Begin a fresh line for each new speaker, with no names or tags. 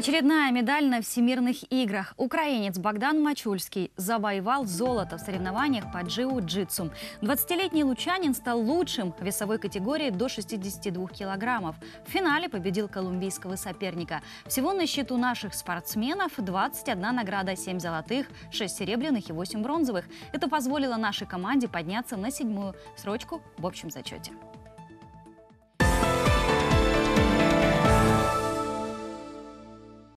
Очередная медаль на Всемирных играх. Украинец Богдан Мачульский завоевал золото в соревнованиях по джиу-джитсу. 20-летний лучанин стал лучшим в весовой категории до 62 килограммов. В финале победил колумбийского соперника. Всего на счету наших спортсменов 21 награда, 7 золотых, 6 серебряных и 8 бронзовых. Это позволило нашей команде подняться на седьмую строчку в общем зачете.